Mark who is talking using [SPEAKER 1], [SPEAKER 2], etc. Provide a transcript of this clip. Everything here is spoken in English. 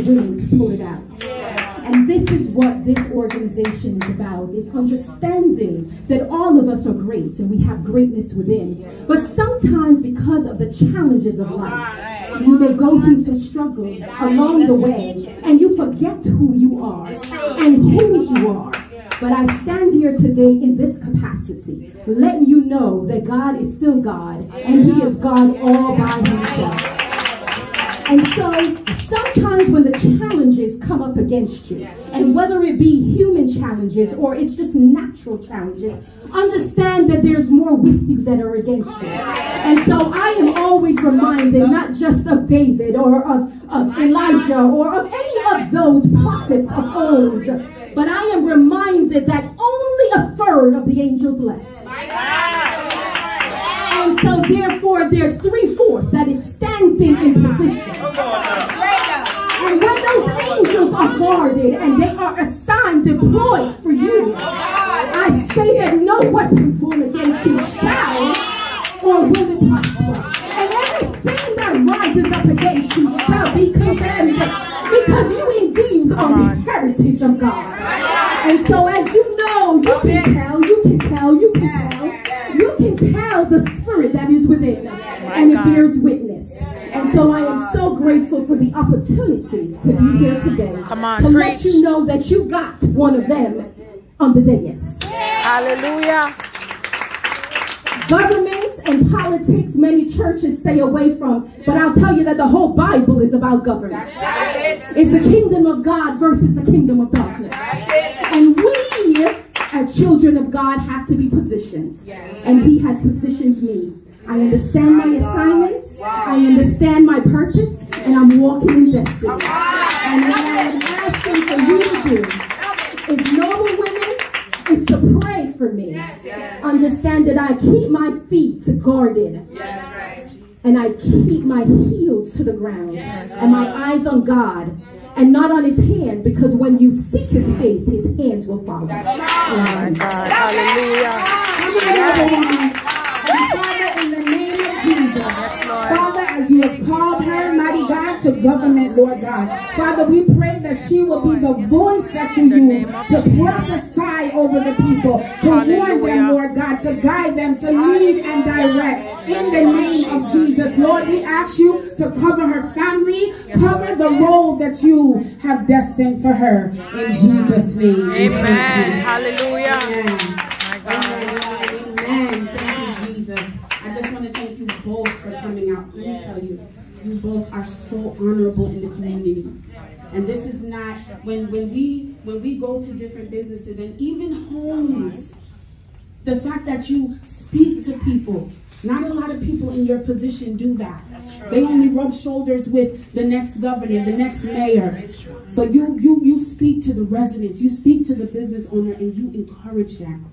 [SPEAKER 1] willing to pull it out. And this is what this organization is about, is understanding that all of us are great and we have greatness within. But sometimes because of the challenges of life, you may go through some struggles along the way and you forget who you are and whose you are. But I stand here today in this capacity, letting you know that God is still God and He is God all by Himself. And so sometimes when the challenges come up against you, and whether it be human challenges or it's just natural challenges, understand that there's more with you that are against you. And so I am always reminded not just of David or of, of Elijah or of any of those prophets of old, but I am reminded that only a third of the angels left. And so therefore there's three-fourths that is standing in position. And when those angels are guarded and they are assigned, deployed for you, I say that no weapon formed against you shall or will it prosper. And everything that rises up against you shall be condemned because you indeed are the heritage of God. And so as you know, you can tell, you can tell, you can tell, you can tell the spirit that is within and it bears witness. So I am so grateful for the opportunity to be here today.
[SPEAKER 2] Come on,
[SPEAKER 1] to
[SPEAKER 2] preach.
[SPEAKER 1] let you know that you got one of them on the dais.
[SPEAKER 2] Hallelujah.
[SPEAKER 1] Governments and politics, many churches stay away from. But I'll tell you that the whole Bible is about governance. It's the kingdom of God versus the kingdom of darkness. And we, as children of God, have to be positioned. And He has positioned me. I understand my assignment. I understand my purpose. And I'm walking in destiny. And what I am asking for you to do is noble women is to pray for me. Understand that I keep my feet guarded. And I keep my heels to the ground. And my eyes on God. And not on his hand. Because when you seek his face, his hands will follow. Um,
[SPEAKER 2] God. Hallelujah.
[SPEAKER 3] Father, in the name of Jesus. Father, as you have called her, mighty God, to government, Lord God. Father, we pray that she will be the voice that you use to prophesy over the people, to warn them, Lord God, to guide them, to lead and direct. In the name of Jesus, Lord, we ask you to cover her family, cover the role that you have destined for her. In Jesus' name.
[SPEAKER 2] Amen. Hallelujah.
[SPEAKER 3] Amen.
[SPEAKER 2] My God.
[SPEAKER 3] Amen. Amen. Thank you, Jesus. I just want to thank you both for coming out. Let me tell you, you both are so honorable in the community. And this is not when when we when we go to different businesses and even homes. The fact that you speak to people. Not a lot of people in your position do that. They only rub shoulders with the next governor, the next mayor. But you you you speak to the residents, you speak to the business owner, and you encourage them.